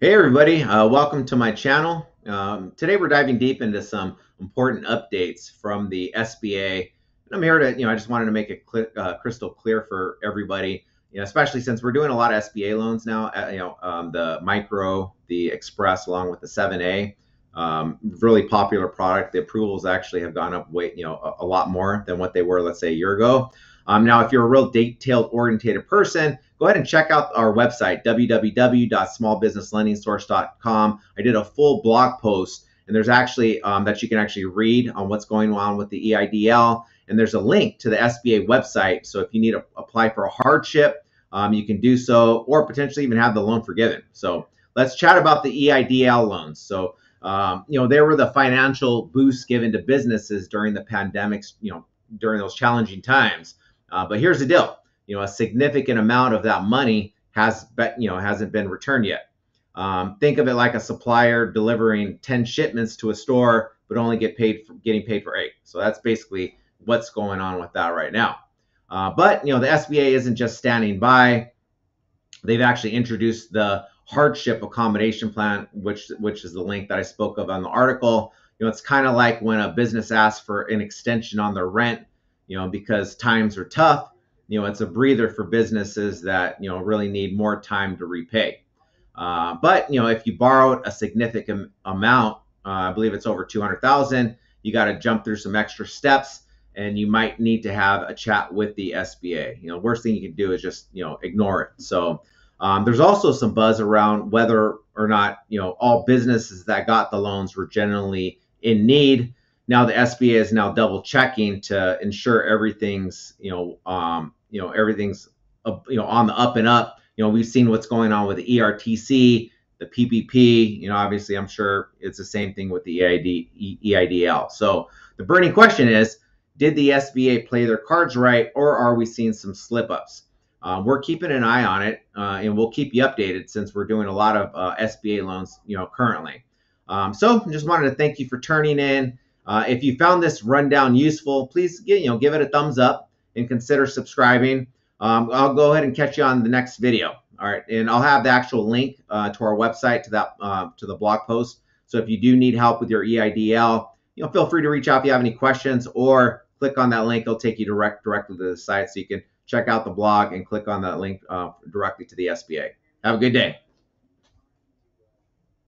Hey everybody, uh, welcome to my channel. Um, today we're diving deep into some important updates from the SBA. And I'm here to, you know, I just wanted to make it cl uh, crystal clear for everybody, you know, especially since we're doing a lot of SBA loans now, uh, you know, um, the micro, the express, along with the 7A. Um, really popular product. The approvals actually have gone up way, you know, a, a lot more than what they were, let's say, a year ago. Um, now, if you're a real detailed orientated person, go ahead and check out our website, www.smallbusinesslendingsource.com. I did a full blog post, and there's actually um, that you can actually read on what's going on with the EIDL. And there's a link to the SBA website. So if you need to apply for a hardship, um, you can do so, or potentially even have the loan forgiven. So let's chat about the EIDL loans. So um, you know, there were the financial boosts given to businesses during the pandemics, you know, during those challenging times. Uh, but here's the deal: you know, a significant amount of that money has, be, you know, hasn't been returned yet. Um, think of it like a supplier delivering 10 shipments to a store, but only get paid for getting paid for eight. So that's basically what's going on with that right now. Uh, but you know, the SBA isn't just standing by; they've actually introduced the hardship accommodation plan, which which is the link that I spoke of on the article. You know, it's kind of like when a business asks for an extension on their rent you know, because times are tough. You know, it's a breather for businesses that you know really need more time to repay. Uh, but you know, if you borrowed a significant amount, uh, I believe it's over 200,000, you got to jump through some extra steps, and you might need to have a chat with the SBA. You know, worst thing you can do is just you know ignore it. So. Um, there's also some buzz around whether or not you know all businesses that got the loans were generally in need now the SBA is now double checking to ensure everything's you know um, you know everything's you know on the up and up. You know we've seen what's going on with the ERTC, the PPP. You know obviously I'm sure it's the same thing with the EID EIDL. So the burning question is, did the SBA play their cards right, or are we seeing some slip ups? Uh, we're keeping an eye on it, uh, and we'll keep you updated since we're doing a lot of uh, SBA loans, you know, currently. Um, so, just wanted to thank you for turning in. Uh, if you found this rundown useful, please give, you know, give it a thumbs up and consider subscribing. Um, I'll go ahead and catch you on the next video. All right, and I'll have the actual link uh, to our website to that uh, to the blog post. So if you do need help with your EIDL, you know, feel free to reach out if you have any questions or click on that link. It'll take you direct directly to the site, so you can check out the blog and click on that link uh, directly to the SBA. Have a good day.